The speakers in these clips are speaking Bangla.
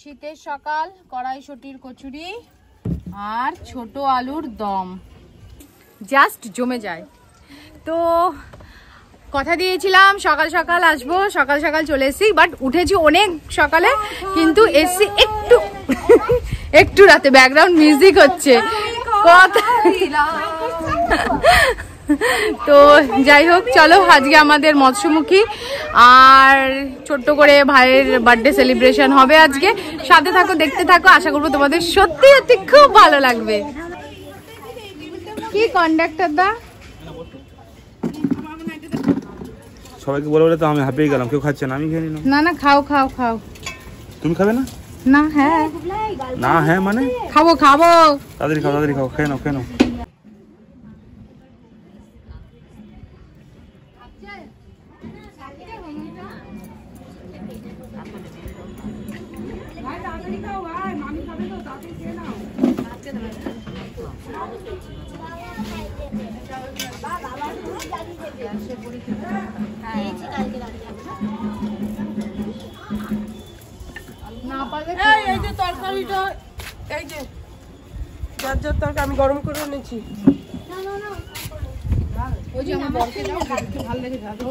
শীতের সকাল কড়াইশুটির কচুরি আর ছোট আলুর দম। জাস্ট জমে যায়। তো কথা দিয়েছিলাম, সকাল সকাল আসব, সকাল সকাল চলে এসেছি বাট উঠেছি অনেক সকালে, কিন্তু এসছি একটু একটু রাতে ব্যাকগ্রাউন্ড মিউজিক হচ্ছে। কথা তো যাই হোক, চলো আজকে আমাদের মৎস্যমুখী আর ছোট্ট করে ভাইয়ের বার্থডে সেলিব্রেশন হবে আজকে। সাথে থাকো, দেখতে থাকো, আশা করব তোমাদের সত্যি সত্যি খুব ভালো লাগবে। কি কন্ডাক্টর দা? সবাইকে বলে বলে তো আমি হাঁপিয়ে গেলাম কেউ খাচ্ছে না আমি খেয়ে নিলাম। না না খাও খাও খাও। তুমি খাবে না? না হ্যাঁ। না হ্যাঁ মানে? খাব খাব। তাড়াতাড়ি খাও তাড়াতাড়ি খাও খেয়ে নাও খেয়ে নাও। তরকারিটা এই যে যার যার তরকারি আমি গরম করে এনেছি। ওই যে আমার বরকে দাও একটু ভালো লেগে যাবে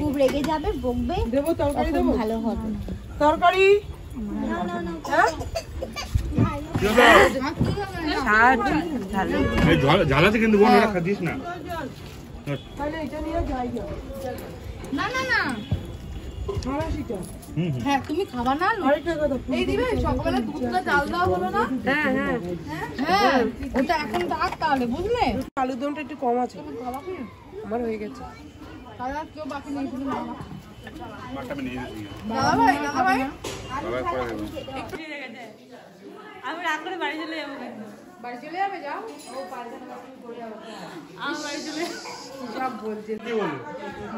খুব রেগে যাবে বকবে দেবো তরকারি দেবো? ভালো হবে। তরকারি? হ্যাঁ? এই ঝাল- ঝাল আছে কিন্তু বোন ওটা খাচ্ছিস না। তাহলে এটা নিয়ে যাই। না না না। হ্যাঁ তুমি খাবা না? এই দিবে সকালে দুধটা জাল দেওয়া হলো না? হ্যাঁ হ্যাঁ। হ্যাঁ ওটা এখন ডাক তাহলে বুঝলে? আলুর দমটা একটু কম আছে। আমার হয়ে গেছে। তাহলে কেউ বাকি নেই শুধু মামা আমি নিয়ে যাচ্ছি। দাদা ভাই দাদা ভাই বাবা করে দেবো। বাড়ি চলে যাবে যাও। সব বলছে। কি বলব?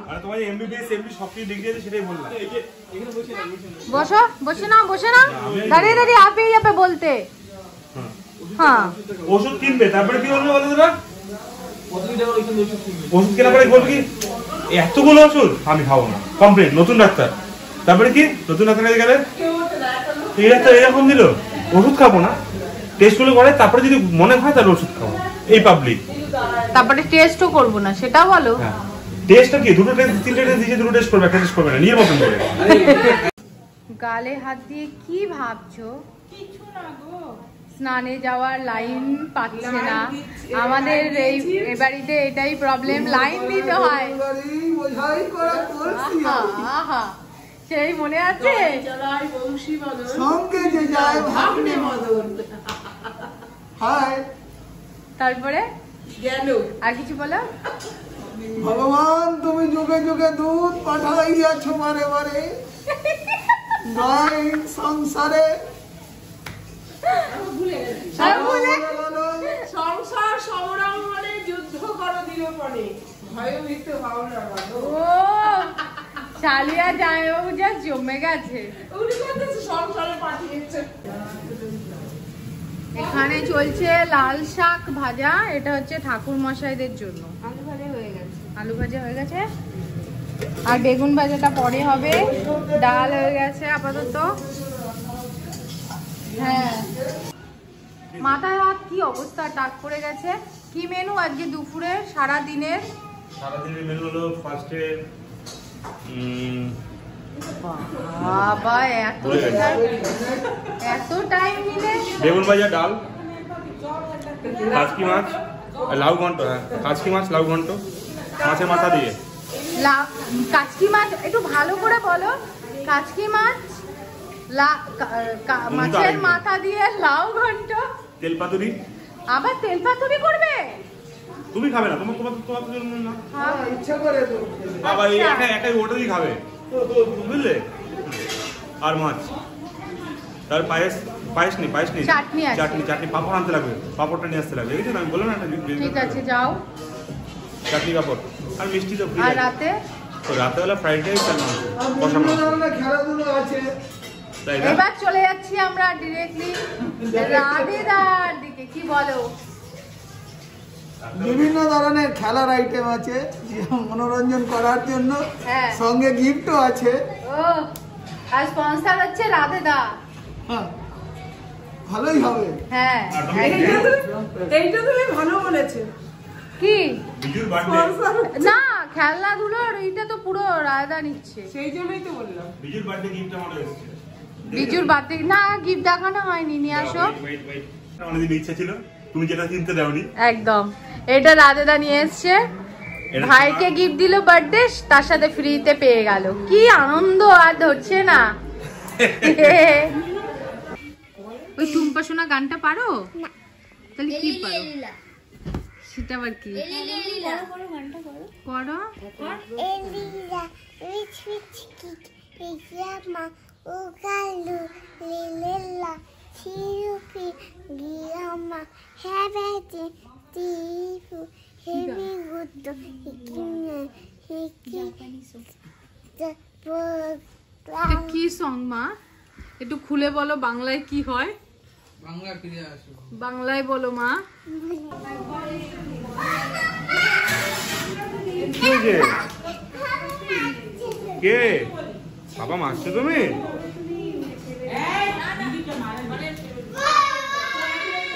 আরে তোমার এমবিবিএস এমবি সব কিছু ডিগ্রি আছে সেটাই বললাম। বসো বসে না বসে না দাঁড়িয়ে দাঁড়িয়ে হাঁপিয়ে যাবে বলতে। হ্যাঁ। ওষুধ কিনবে তারপরে কি বলবে বলো তোরা ওষুধ কেনার পরে বলবে কি? এতগুলো ওষুধ আমি খাব না। কমপ্লিট নতুন ডাক্তার। তারপরে কি? নতুন ডাক্তার কাছে গেলে এই ডাক্তার এরকম দিল। ওষুধ খাব না। টেস্টগুলো করে তারপরে যদি মনে হয় তাহলে ওষুধ খাব। এই পাবলিক তারপরে টেস্টও করব না সেটা বলো হ্যাঁ। টেস্টটা কি? দুটো টেস্ট তিনটে টেস্ট দিয়েছে দুটো টেস্ট করবে একটা টেস্ট করবে না। নিজের মতন করে। গালে হাত দিয়ে কি ভাবছ? স্নানে যাওয়ার লাইন পাচ্ছে না। আমাদের এই বাড়িতে এটাই প্রবলেম লাইন দিতে হয়। সেই মনে আছে? সঙ্গে যে যায় ভাগ্নে মদন। হায় তারপরে? গেল। আর কিছু বলো? ভগবান তুমি যুগে যুগে দুধ পাঠাইয়াছ মারে মারে নয় সংসারে। সংসার সমরম মানে যুদ্ধ করো দিল পরে ভয়ভীত হও না শালিয়া জামাইবাবু যা জমে গেছে। উনি সংসারে পাঠিয়েছে। এখানে চলছে লাল শাক ভাজা এটা হচ্ছে ঠাকুর মশাইদের জন্য। আলু ভাজা হয়ে গেছে। আলু ভাজা হয়ে গেছে। আর বেগুন ভাজাটা পরে হবে। ডাল হয়ে গেছে আপাতত। হ্যাঁ। মাথায় হাত কি অবস্থা? টাক পড়ে গেছে। কি মেনু আজকে দুপুরে? সারা দিনের সারাদিনের মেনু হলো ফার্স্টে বাবা এত টাইম এত টাইম নিলে? বেগুন ভাজা ডাল কাচকি মাছ লাউ ঘন্ট হ্যাঁ কাচকি মাছ লাউ ঘন্ট মাছের মাথা দিয়ে। কাচকি মাছ একটু ভালো করে বলো। কাচকি মাছ মাছের মাথা দিয়ে লাউ ঘন্ট। তেল পাতুরি আবার তেল পাতুরি করবে? তুমি খাবে না তোমার তোমার তোমার জন্য না। হ্যাঁ। ইচ্ছা করে তো। বাবা এই একা একাই ওটা দিয়ে খাবে। বুঝলে? আর মাছ। তার পায়েস পায়েস নেই পায়েস নেই। চাটনি চাটনি চাটনি পাপড় আনতে লাগবে পাপড়টা নিয়ে আসতে লাগবে। দেখেছেন? আমি বললাম না ঠিক আছে যাও। চাটনি পাপড়। আর মিষ্টি তো আর রাতে? তো রাতেবেলা ফ্রাইড রাইস আর কষা মাংস খেলাধুলো আছে। এবার চলে যাচ্ছি আমরা ডিরেক্টলি রাধেদার দিকে। কি বলো? বিভিন্ন ধরনের খেলার আইটেম আছে মনোরঞ্জন করার জন্য হ্যাঁ। সঙ্গে গিফটও আছে। ও আর স্পন্সর হচ্ছে রাধেদা। হ্যাঁ, ভালোই হবে। হ্যাঁ। এইটা তুমি ভালো বলেছে। কি? বিজুর বার্থডে না খেলনাধুলোর এইটা তো পুরো রায়দা নিচ্ছে। সেই জন্যই তো বললাম। বিজুর বার্থডে গিফট আমার এসেছে। বিজুর বার্থডে না গিফট দেখানো হয়নি নিয়ে আসো. অনেকদিন ইচ্ছা ছিল। তুমি যেটা কিনতে দাওনি? একদম। এটা রাধেদা নিয়ে এসছে। ভাইকে গিফট দিল বার্থডে তার সাথে ফ্রিতে পেয়ে গেল। কি আনন্দ আর ধরছে না। ওই টুম্পা সোনা গানটা পারো? তাহলে কি পারো? সেটা আবার কি? করো। গানটা করো Heavy Good, Hikina, Hiki, the book, এটা কি সং মা একটু খুলে বলো বাংলায় কি হয় বাংলায় বলো মা কে বাবা মারছো তুমি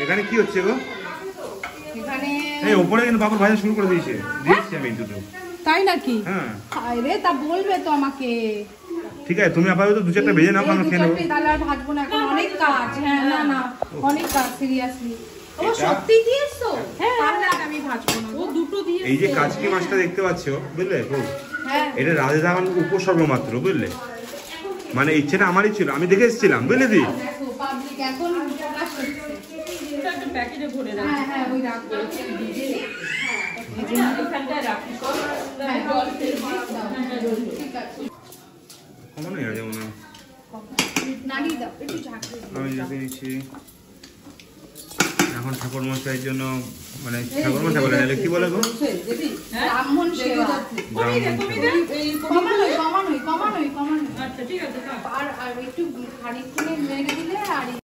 এখানে কি হচ্ছে গো? এখানে এই ওপরে কিন্তু বাবার ভাজা শুরু করে দিয়েছে। দিয়েছি আমি দুটো। তাই নাকি? হ্যাঁ। আরে তা বলবে তো আমাকে। ঠিক আছে তুমি আপাতত দু চারটা ভেজে নাও এই কারণ খেয়ে নেব। চারটে তাহলে আর ভাজবো না এখন অনেক কাজ। হ্যাঁ না না অনেক কাজ সিরিয়াসলি ও সত্যি দিয়েছ? তাহলে আর আমি ভাজবো না। ও দুটো দিয়ে এই যে কাজকি মাছটা দেখতে পাচ্ছ বুঝলে? হ্যাঁ। এটা রাধে উপসর্গ মাত্র বুঝলে? মানে ইচ্ছেটা আমারই ছিল আমি দেখে এসেছিলাম বুঝলে দি? এখন প্রকাশ হচ্ছে। একটা প্যাকেটে ভরে দাও হ্যাঁ হ্যাঁ ওই রাখব এখানটায় রাখি। হ্যাঁ দাও। ঠিক আছে। কমন হয়ে যাবে না নাড়িয়ে দাও একটু ঝাঁকড়ে আমি দেখে নিচ্ছি। এখন ঠাকুর মশাইয়ের জন্য মানে ঠাকুর মশাই বলে নাহলে কি বলে গো? ব্রাহ্মণ সেবা। আচ্ছা ঠিক আছে আর আর একটু খানিকক্ষণে মেরে দিলে আর আর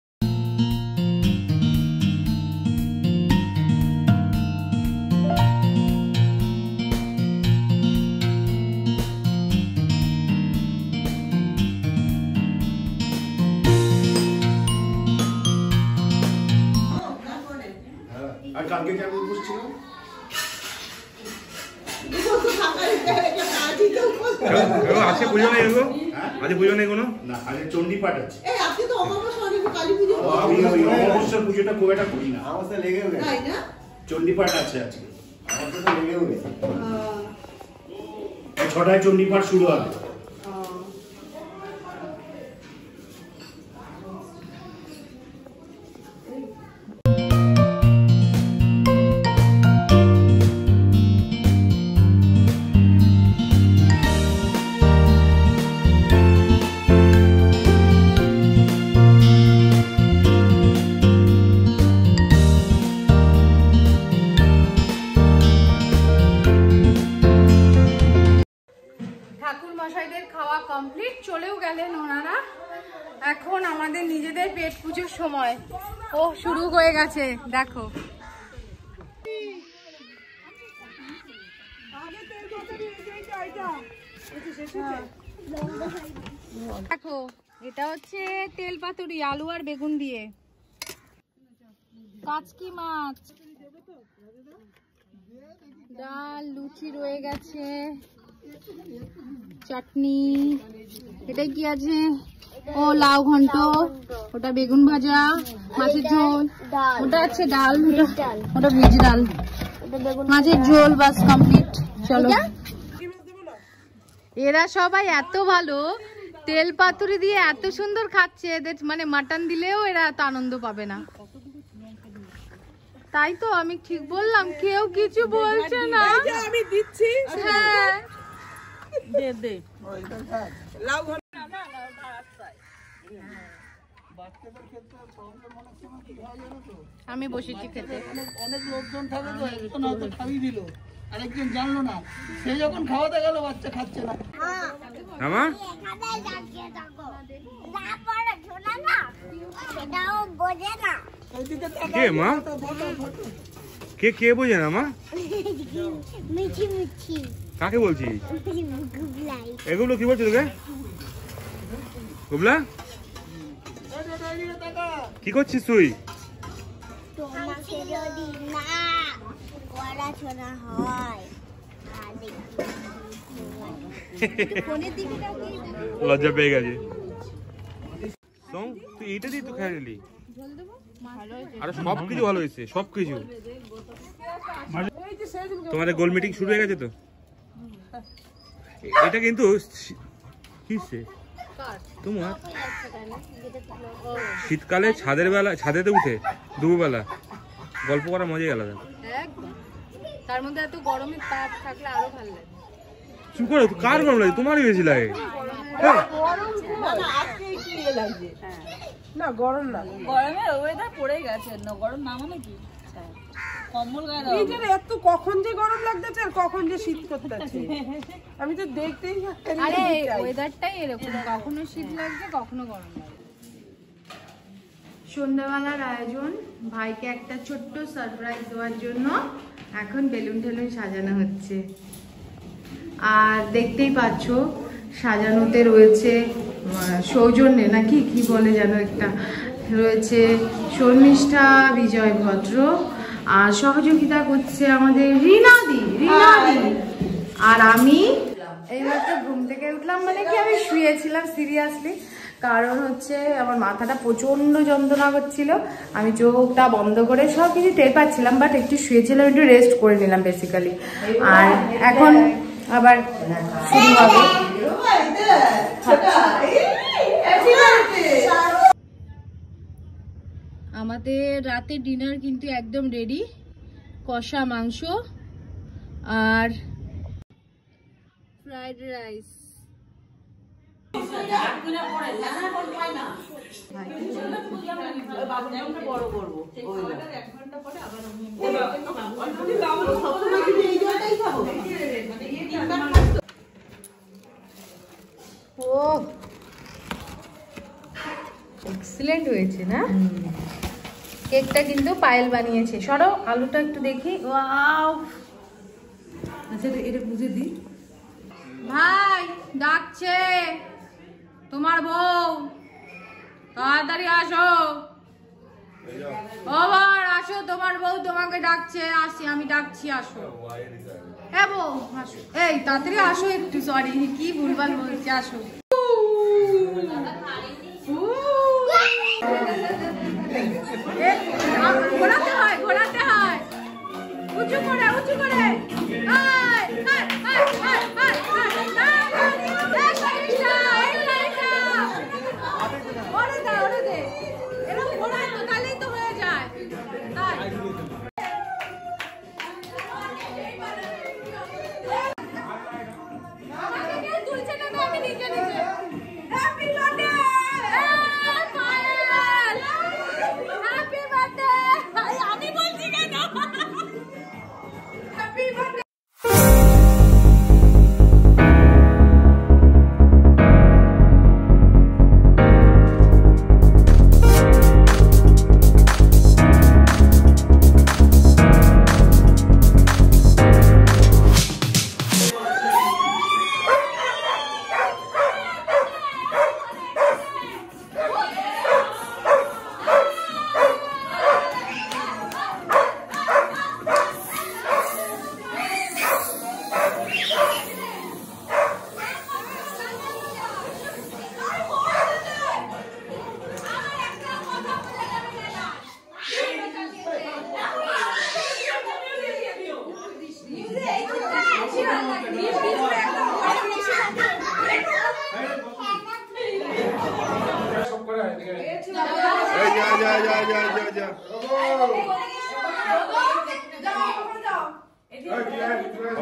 আছে। এই আজকে তো অমাবস্যা অনেক কালী পুজো আমি ওই অমাবস্যার পুজোটা খুব একটা করি না। লেগেও গেছে। তাই না? চণ্ডী আছে আজকে। আমার তো লেগেও গেছে। ছটায় চণ্ডীপাঠ শুরু হবে। গেলেন এখন আমাদের নিজেদের পেট পুজোর সময়। ও, শুরু হয়ে গেছে, দেখো। দেখো, এটা হচ্ছে তেল পাতুরি, আলু আর বেগুন দিয়ে। কাচকি মাছ। ডাল, লুচি রয়ে গেছে। চাটনি এটাই কি আছে? ও লাউ ঘন্ট ওটা বেগুন ভাজা মাছের ঝোল ওটা আছে ডাল ওটা-। ভেজ ডাল। মাছের ঝোল বাস কমপ্লিট চলো। এরা সবাই এত ভালো তেল পাতুরি দিয়ে এত সুন্দর খাচ্ছে এদের মানে মাটন দিলেও এরা এত আনন্দ পাবে না। তাই তো আমি ঠিক বললাম কেউ কিছু বলছে না। আমি দিচ্ছি। হ্যাঁ। দে দে। লাউ ঘর আমি বসেছি খেতে। অনেক লোকজন থাকে তো একজন হয়তো খাইয়ে দিল আরেকজন জানলো না। সে যখন খাওয়াতে গেল বাচ্চা খাচ্ছে না। না কে মা? কে কে বোঝে না মা? মিঠি মিঠি। কাকে বলছি এগুলো কি বলছো তোকে? গুবলা? কি করছিস তুই? লজ্জা পেয়ে গেছে। তুই এটা দিয়ে তো খেয়ালি আরে সবকিছু ভালো হয়েছে সবকিছু তোমাদের গোল মিটিং শুরু হয়ে গেছে তো? এটা কিন্তু কিসে? তোমার? শীতকালে ছাদের বেলা ছাদেতে উঠে দুপুরবেলা। গল্প করা মজাই আলাদা। একদম। তার মধ্যে এত গরমের তাপ থাকলে আরও ভালো লাগে। চুপ করো কার গরম লাগে? তোমারই বেশি লাগে। হ্যাঁ। না গরম না। গরমে ওয়েদার পড়ে গেছে। না গরম নামানো কি কম্বল গায়ে দাও এই যে এত কখন যে গরম লাগতেছে আর কখন যে শীত করতেছে। আমি তো দেখতেই আরে ওয়েদারটাই এরকম। কখনো শীত লাগছে কখনো গরম লাগছে। সন্ধ্যাবেলার আয়োজন ভাইকে একটা ছোট্ট সারপ্রাইজ দেওয়ার জন্য এখন বেলুন টেলুন সাজানো হচ্ছে। আর দেখতেই পাচ্ছ সাজানোতে রয়েছে সৌজন্যে নাকি কি বলে যেন একটা রয়েছে শর্মিষ্ঠা বিজয় ভদ্র। আর সহযোগিতা করছে আমাদের রিনাদি রিনাদি আর আমি এইমাত্র ঘুম থেকে উঠলাম মানে কি আমি শুয়েছিলাম সিরিয়াসলি কারণ হচ্ছে আমার মাথাটা প্রচণ্ড যন্ত্রণা করছিল আমি চোখটা বন্ধ করে সব কিছু টের পাচ্ছিলাম বাট একটু শুয়েছিলাম একটু রেস্ট করে নিলাম বেসিক্যালি আর এখন আবার শুরু হবে আমাদের রাতে ডিনার কিন্তু একদম রেডি কষা মাংস আর ফ্রাইড রাইস ও এক্সিলেন্ট হয়েছে না? কেকটা কিন্তু পায়েল বানিয়েছে। সরো, আলুটা একটু দেখি। আচ্ছা এটা বুঝে দি ভাই, ডাকছে। তোমার বউ। তাড়াতাড়ি আসো। ও বার, আসো, তোমার বউ তোমাকে ডাকছে। আসি, আমি ডাকছি, আসো। হ্যাঁ বউ, আসো। এই, তাড়াতাড়ি আসো একটু সরি কি ভুলভাল বলছি, আসো।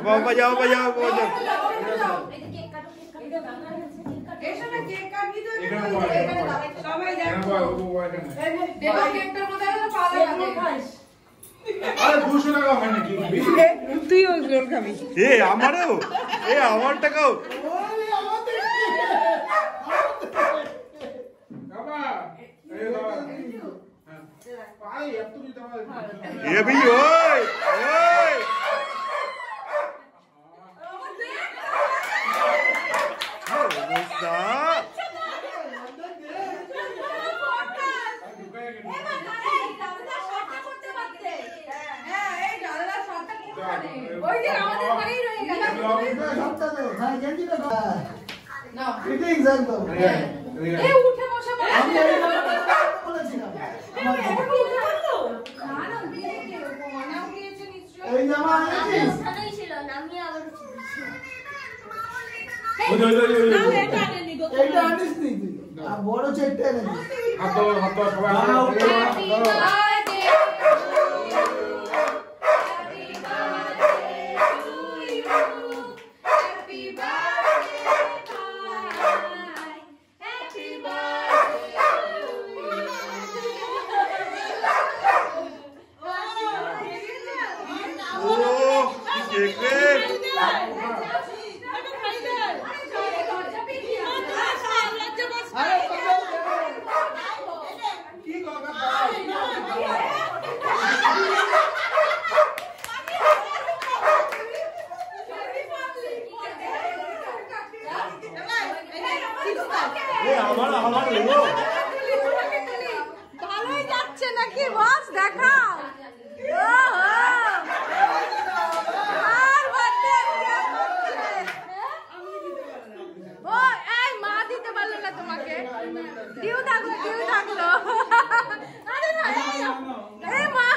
বাবা বাজাও বাজাও বাজাও আমারও? এ আমার টাকাও? ये भी हो সবটা দে, হ্যাঁ, গেঞ্জিটা দাও। Fittings একদম। এই উঠে বসে আমি বলেছিলাম। এই জামা এনেছিস? ছিল না আমি আবার ওই ওই ওই ওই যে। আনিস নি বড় এনেছিস? হাত দাও, হাত দাও, সবাই হাত দাও। ও কি কেক রে এ আমার আমার লেগো ভালোই যাচ্ছে নাকি বস দেখাও ওহো। আর বাড়তে ও এই মা দিতে পারল না তোমাকে ডিউ থাকল আরে না এই, মা।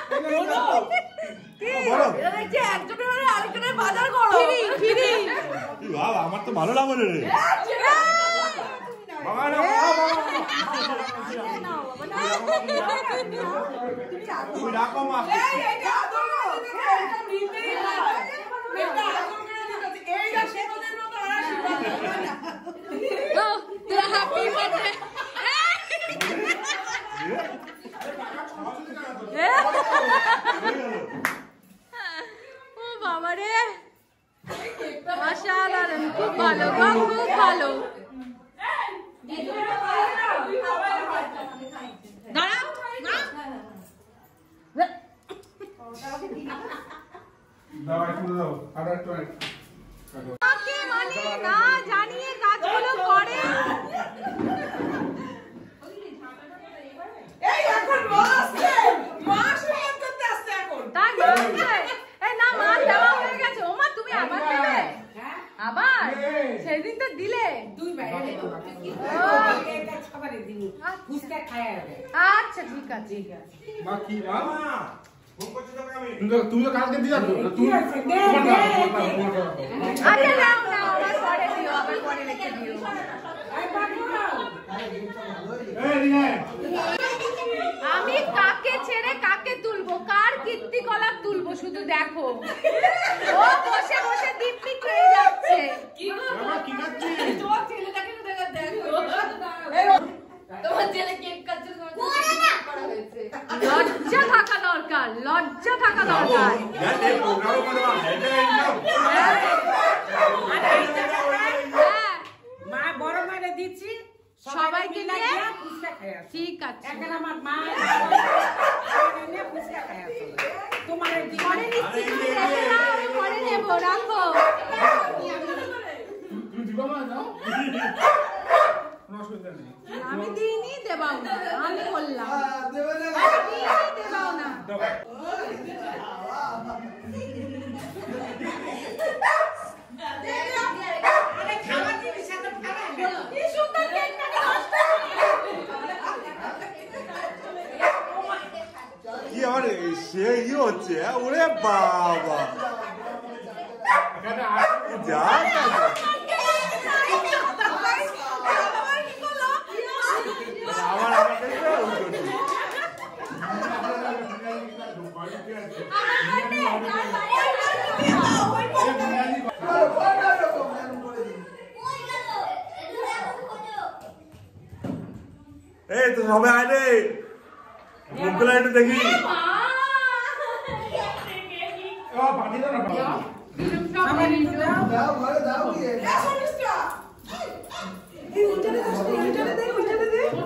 কি? দেখছি একজনের হলে আরেকজনের বাজার করো। ফ্রি বাবা আমার তো ভালো লাগল রে। বাবা না তুমি রাখো মা। হ্যাপি বার্থডে ও বাবা রে। অসাধারণ খুব ভালো খুব ভালো। দাও, দাও, আরও একটু। কাকে মানে না জানিয়ে কাজগুলো করে তাই বলছে এই না মা দেওয়া হয়ে গেছে ওমা তুমি আবার দেবে আবার সেদিন তো দিলে ও, আচ্ছা ঠিক আছে মা, কি, তুমি তো- কালকে দিয়ে তুমি। আচ্ছা নাও নাও আবার পরে দিও আবার পরে রেখে দিও। আমি কাকে ছেড়ে কাকে তুলবো? কার কীর্তি কলাপ তুলবো? শুধু দেখো। আমি দিইনি দেবাও না। আমি বললাম। আহ, দেবে না। আমি দিইনি দেবাও না। কি আমার সে ই হচ্ছে হ্যাঁ? ওরে বাবা। যা আমার আমার কাছে উল্টো আর বড় রকম এরকম করে দিবি। এই তো সবাই আয় রে মুখগুলো একটু দেখি ও, পানি দাও না, পানি। আমার একটু দাও। দাও, ঘরে দাও কি?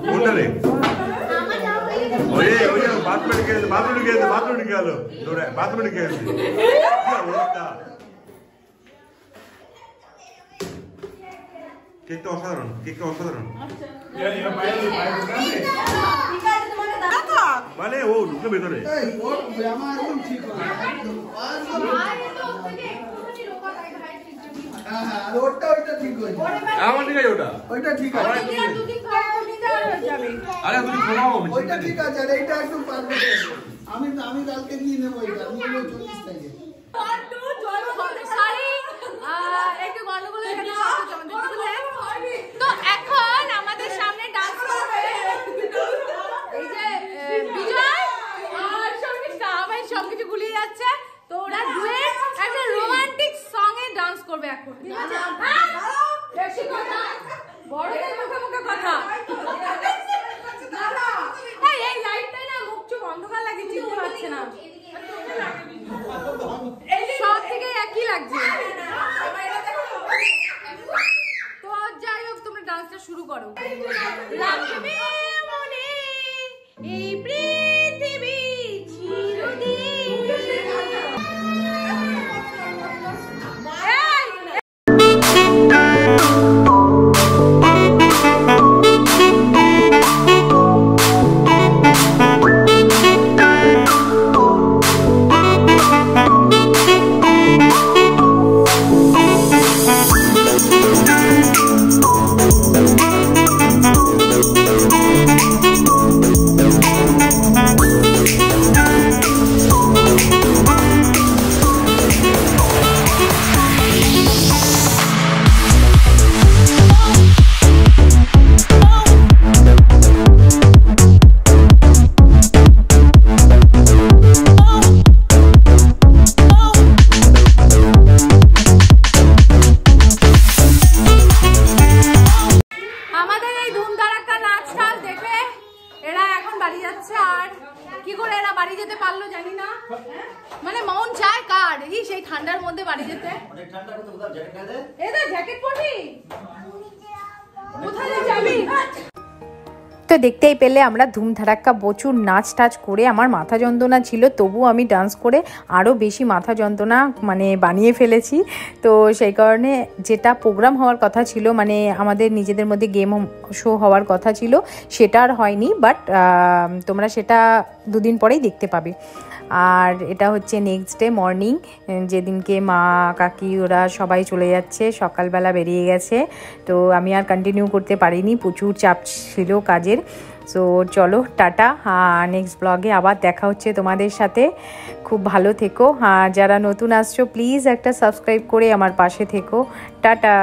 কোনটা রে ওই ওই যে বাস বাথরুমে ঢুকে গেছে বাথরুমে ঢুকে গেছে বাথরুমে ঢুকে গেল দৌড়ে বাথরুমে ঢুকে গেছে কি অবস্থা কেকটা অসাধারণ কেকটা অসাধারণ মানে ও ঢুকে ভেতরে ঠিক আছে ওইটা ঠিক আছে। আরে এইটা একদম আছে। আমি আমি কালকে নিয়ে নেব এটা আমি একটু হয়ে গেছে, শব্দ জমা দিতে দিলে। তো এখন আমাদের সামনে ডান্স করবে এই যে আহ, বিজয় আর শর্মিষ্ঠা আমার সবকিছু যাচ্ছে তো ওরা একটা রোমান্টিক সং এ ডান্স করবে এখন। সব থেকে একই লাগছে। তো যাই হোক, তোমরা ডান্সটা শুরু করো। এই আমরা ধুমধারাক্কা প্রচুর নাচ টাচ করে আমার মাথা যন্ত্রণা ছিল তবু আমি ডান্স করে আরও বেশি মাথা যন্ত্রণা মানে বানিয়ে ফেলেছি। তো সেই কারণে যেটা প্রোগ্রাম হওয়ার কথা ছিল মানে আমাদের নিজেদের মধ্যে গেম শো হওয়ার কথা ছিল, সেটা আর হয়নি বাট তোমরা সেটা দুদিন পরেই দেখতে পাবে। আর এটা হচ্ছে নেক্সট ডে মর্নিং যেদিনকে মা, কাকি ওরা সবাই চলে যাচ্ছে, সকালবেলা বেরিয়ে গেছে। তো আমি আর কন্টিনিউ করতে পারিনি, প্রচুর চাপ ছিল কাজের। সো চলো, টাটা। নেক্সট ব্লগে আবার দেখা হচ্ছে তোমাদের সাথে। খুব ভালো থেকো। আর যারা নতুন আসছো প্লিজ একটা সাবস্ক্রাইব করে আমার পাশে থেকো। টাটা।